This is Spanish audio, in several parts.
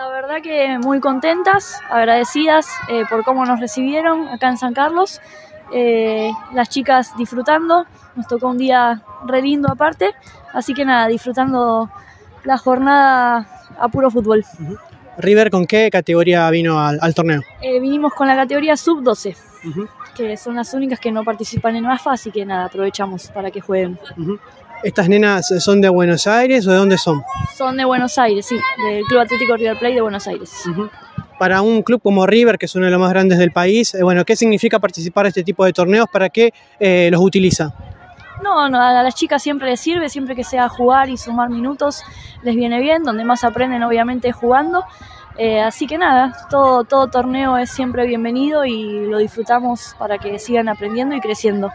La verdad que muy contentas, agradecidas eh, por cómo nos recibieron acá en San Carlos. Eh, las chicas disfrutando, nos tocó un día re lindo aparte, así que nada, disfrutando la jornada a puro fútbol. River, ¿con qué categoría vino al, al torneo? Eh, vinimos con la categoría sub-12, que son las únicas que no participan en AFA, así que nada, aprovechamos para que jueguen. ¿Estas nenas son de Buenos Aires o de dónde son? Son de Buenos Aires, sí, del Club Atlético River Plate de Buenos Aires. Para un club como River, que es uno de los más grandes del país, eh, bueno, ¿qué significa participar en este tipo de torneos? ¿Para qué eh, los utiliza? No, no, a las chicas siempre les sirve, siempre que sea jugar y sumar minutos, les viene bien, donde más aprenden obviamente es jugando. Eh, así que nada, todo, todo torneo es siempre bienvenido y lo disfrutamos para que sigan aprendiendo y creciendo.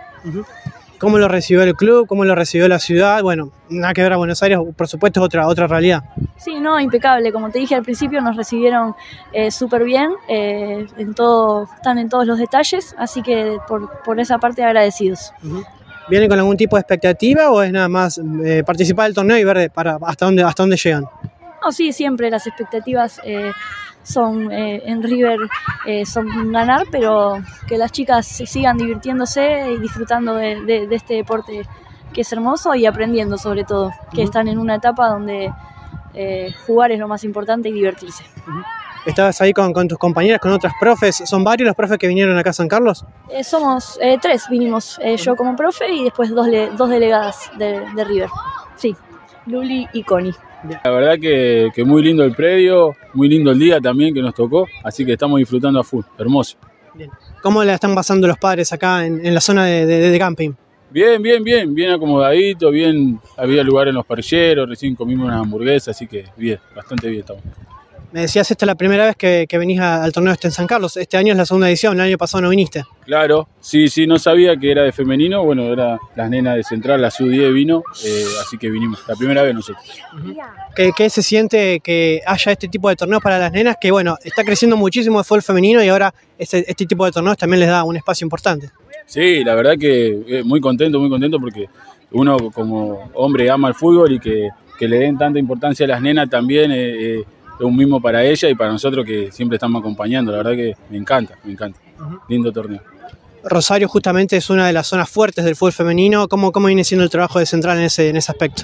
¿Cómo lo recibió el club? ¿Cómo lo recibió la ciudad? Bueno, nada que ver a Buenos Aires, por supuesto es otra, otra realidad. Sí, no, impecable. Como te dije al principio, nos recibieron eh, súper bien, eh, en todo, están en todos los detalles, así que por, por esa parte agradecidos. ¿Vienen con algún tipo de expectativa o es nada más eh, participar del torneo y ver para hasta dónde, hasta dónde llegan? No, sí, siempre las expectativas son eh, en River eh, son ganar, pero que las chicas sigan divirtiéndose y disfrutando de, de- de este deporte que es hermoso y aprendiendo sobre todo, que Ujú. están en una etapa donde eh, jugar es lo más importante y divertirse. ¿Estabas ahí con, con tus compañeras, con otras profes? ¿Son varios los profes que vinieron acá a San Carlos? Eh, somos eh, tres, vinimos eh, yo como profe y después dos, dos delegadas de, de River. Sí, Luli y Connie. La verdad que, que muy lindo el predio, muy lindo el día también que nos tocó, así que estamos disfrutando a full, hermoso. ¿Cómo la están pasando los padres acá en, en la zona de, de- de camping? Bien, bien, bien, bien acomodadito, bien, había lugar en los parrilleros, recién comimos unas hamburguesas, así que bien, bastante bien estamos. Me decías, esta es la primera vez que, que venís a- al torneo este en San Carlos. Este año es la segunda edición, el año pasado no viniste. Claro, sí, sí, no sabía que era de femenino, bueno, era las nenas de Central, la sub-10 vino, eh, así que vinimos, la primera vez nosotros. ¿Qué, qué se siente que haya este tipo de torneos para las nenas? Que bueno, está creciendo muchísimo el fútbol femenino y ahora este, este tipo de torneos también les da un espacio importante. Sí, la verdad que eh, muy contento, muy contento porque uno como hombre ama el fútbol y que, que le den tanta importancia a las nenas también eh, eh, es un mismo para ella y para nosotros que siempre estamos acompañando. La verdad que me encanta, me encanta. Lindo torneo. Rosario justamente es una de las zonas fuertes del fútbol femenino. ¿Cómo, cómo viene siendo el trabajo de Central en ese, en ese aspecto?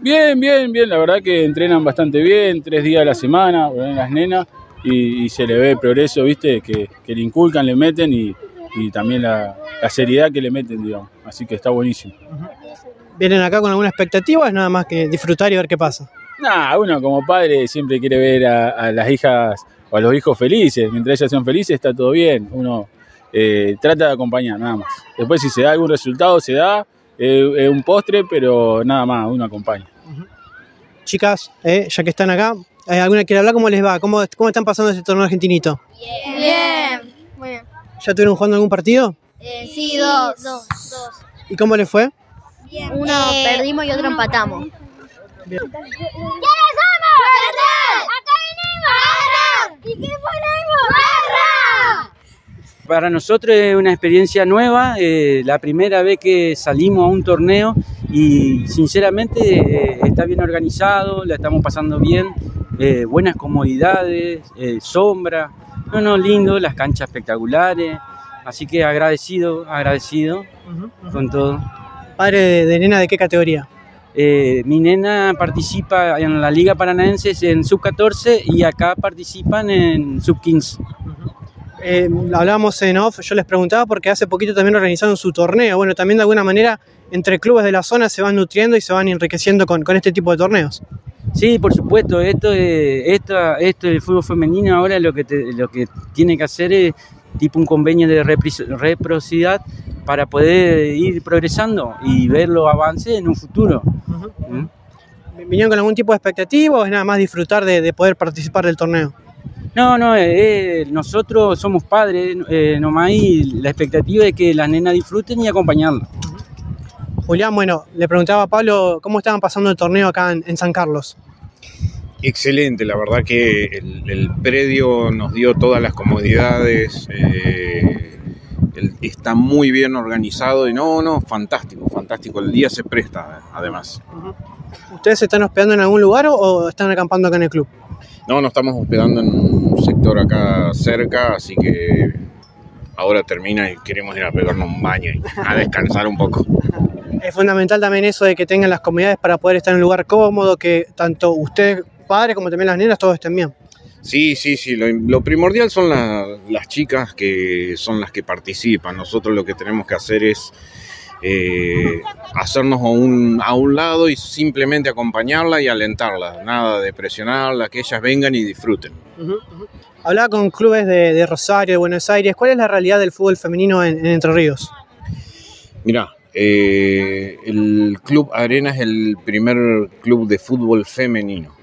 Bien, bien, bien. La verdad que entrenan bastante bien, tres días a la semana, ven las nenas y, y se le ve el progreso, ¿viste? Que, que le inculcan, le meten y, y también la, la seriedad que le meten, digamos. Así que está buenísimo. ¿Vienen acá con alguna expectativa o es nada más que disfrutar y ver qué pasa? Nah, uno como padre siempre quiere ver a, a las hijas o a los hijos felices. Mientras ellas sean felices está todo bien. Uno eh, trata de acompañar, nada más. Después si se da algún resultado, se da. eh, Es un postre, pero nada más, uno acompaña. Chicas, eh, ya que están acá, eh, ¿alguna quiere hablar? ¿Cómo les va? ¿Cómo, ¿Cómo están pasando este torneo argentinito? Bien. Muy bien. ¿Ya estuvieron jugando algún partido? Eh, sí, dos. Dos. ¿Y cómo les fue? Uno perdimos y otro empatamos. Bien. ¿Quiénes somos? ¡Acá venimos! ¡Barra! ¿Y qué ponemos? ¡Barra! Para nosotros es una experiencia nueva, eh, la primera vez que salimos a un torneo y sinceramente eh, está bien organizado, la estamos pasando bien, eh, buenas comodidades, sombra, no, no, lindo, las canchas espectaculares, así que agradecido, agradecido con todo. ¿Padre de, de nena de qué categoría? Eh, mi nena participa en la Liga Paranaense en sub 14 y acá participan en sub 15. Eh, hablábamos en off, yo les preguntaba porque hace poquito también organizaron su torneo. Bueno, también de alguna manera entre clubes de la zona se van nutriendo y se van enriqueciendo con, con este tipo de torneos. Sí, por supuesto, esto es, esto, esto del fútbol femenino ahora lo que, te- lo que tiene que hacer es tipo un convenio de reciprocidad para poder ir progresando y ver los avances en un futuro. ¿Mm? ¿Vinieron con algún tipo de expectativa o es nada más disfrutar de, de poder participar del torneo? No, no, eh, eh, nosotros somos padres eh, nomás y la expectativa es que las nenas disfruten y acompañarlas. Julián, bueno, le preguntaba a Pablo cómo estaban pasando el torneo acá en, en San Carlos. Excelente, la verdad que el, el predio nos dio todas las comodidades, eh, está muy bien organizado y no, no, fantástico, fantástico. El día se presta, además. ¿Ustedes se están hospedando en algún lugar o, están acampando acá en el club? No, nos estamos hospedando en un sector acá cerca, así que ahora termina y queremos ir a pegarnos un baño y a descansar un poco. Es fundamental también eso de que tengan las comodidades para poder estar en un lugar cómodo, que tanto usted, padre, como también las nenas, todos estén bien. Sí, sí, sí. Lo, lo primordial son la- las chicas que son las que participan. Nosotros lo que tenemos que hacer es eh, hacernos a un, a un lado y simplemente acompañarla y alentarla. Nada de presionarla, que ellas vengan y disfruten. Hablaba con clubes de, de Rosario, de Buenos Aires. ¿Cuál es la realidad del fútbol femenino en, en Entre Ríos? Mira, eh, el Club Arena es el primer club de fútbol femenino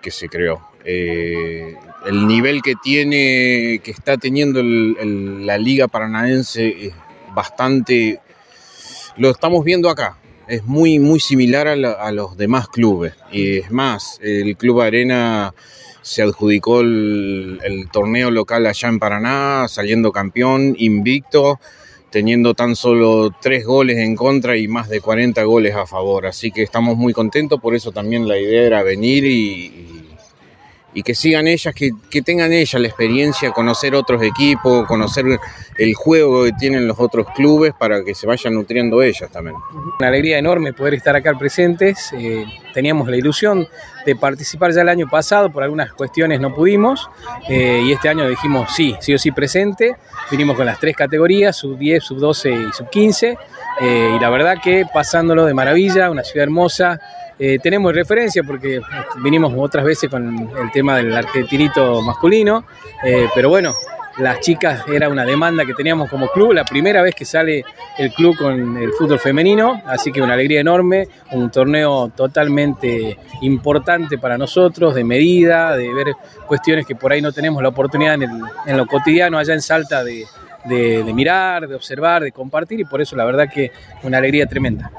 que se creó. Eh, el nivel que tiene, que está teniendo la Liga Paranaense es bastante. Lo estamos viendo acá. Es muy, muy similar a, la- a los demás clubes. Y es más, el Club Arena se adjudicó el, el torneo local allá en Paraná, saliendo campeón, invicto teniendo tan solo tres goles en contra y más de 40 goles a favor. Así que estamos muy contentos, por eso también la idea era venir y, y- que sigan ellas, que, que tengan ellas la experiencia, conocer otros equipos, conocer el juego que tienen los otros clubes para que se vayan nutriendo ellas también. Una alegría enorme poder estar acá presentes. Eh, teníamos la ilusión de participar ya el año pasado, por algunas cuestiones no pudimos, eh, y este año dijimos sí, sí o sí presente. Vinimos con las tres categorías, sub 10, sub 12 y sub 15, eh, y la verdad que pasándolo de maravilla, una ciudad hermosa. Eh, tenemos referencia porque vinimos otras veces con el tema del argentinito masculino, eh, pero bueno, las chicas era una demanda que teníamos como club, la primera vez que sale el club con el fútbol femenino, así que una alegría enorme, un torneo totalmente importante para nosotros, de medida, de ver cuestiones que por ahí no tenemos la oportunidad en, en lo cotidiano allá en Salta de, de- de mirar, de observar, de compartir, y por eso la verdad que una alegría tremenda.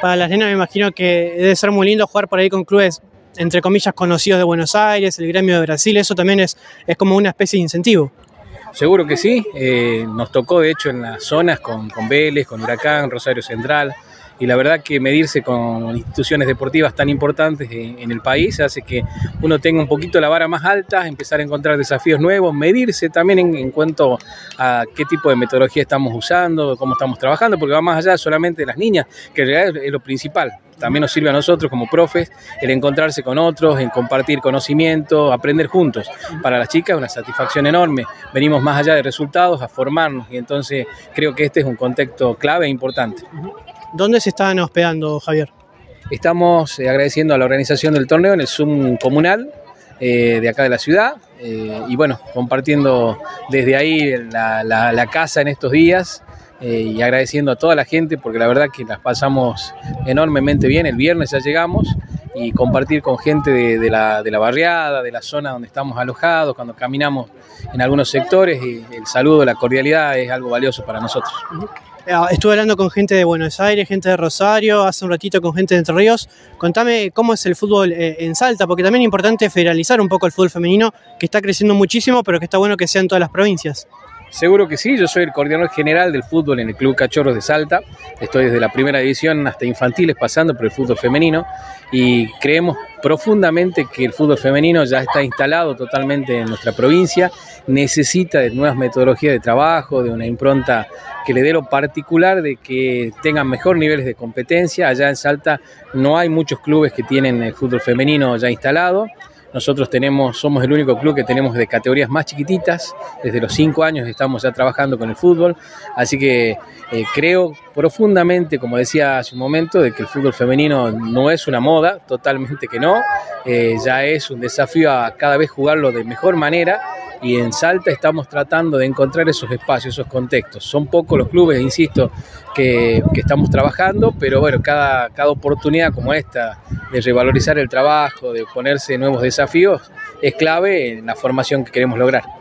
Para las nenas me imagino que debe ser muy lindo jugar por ahí con clubes, entre comillas, conocidos de Buenos Aires, el gremio de Brasil. Eso también es, es como una especie de incentivo. Seguro que sí, eh, nos tocó de hecho en las zonas con, con Vélez, con Huracán, Rosario Central, y la verdad que medirse con instituciones deportivas tan importantes en, el país hace que uno tenga un poquito la vara más alta, empezar a encontrar desafíos nuevos, medirse también en, en cuanto a qué tipo de metodología estamos usando, cómo estamos trabajando, porque va más allá solamente de las niñas, que en realidad es lo principal. También nos sirve a nosotros como profes el encontrarse con otros, en compartir conocimiento, aprender juntos. Para las chicas es una satisfacción enorme. Venimos más allá de resultados a formarnos y entonces creo que este es un contexto clave e importante. ¿Dónde se están hospedando, Javier? Estamos eh, agradeciendo a la organización del torneo en el Zoom comunal eh, de acá de la ciudad eh, y bueno, compartiendo desde ahí la, casa en estos días y agradeciendo a toda la gente porque la verdad que las pasamos enormemente bien. El viernes ya llegamos y compartir con gente de, la, de la barriada, de la zona donde estamos alojados, cuando caminamos en algunos sectores, y el saludo, la cordialidad es algo valioso para nosotros. Eh, Estuve hablando con gente de Buenos Aires, gente de Rosario, hace un ratito con gente de Entre Ríos. Contame cómo es el fútbol eh, en Salta, porque también es importante federalizar un poco el fútbol femenino, que está creciendo muchísimo, pero que está bueno que sea en todas las provincias. Seguro que sí, yo soy el coordinador general del fútbol en el Club Cachorros de Salta. Estoy desde la primera división hasta infantiles, pasando por el fútbol femenino. Y creemos profundamente que el fútbol femenino ya está instalado totalmente en nuestra provincia. Necesita de nuevas metodologías de trabajo, de una impronta que le dé lo particular de que tengan mejor niveles de competencia. Allá en Salta no hay muchos clubes que tienen el fútbol femenino ya instalado. Nosotros tenemos, somos el único club que tenemos de categorías más chiquititas. Desde los cinco años estamos ya trabajando con el fútbol. Así que eh, creo profundamente, como decía hace un momento, de que el fútbol femenino no es una moda, totalmente que no. Eh, ya es un desafío a cada vez jugarlo de mejor manera. Y en Salta estamos tratando de encontrar esos espacios, esos contextos. Son pocos los clubes, insisto, que, estamos trabajando, pero bueno, cada oportunidad como esta de revalorizar el trabajo, de ponerse nuevos desafíos, es clave en la formación que queremos lograr.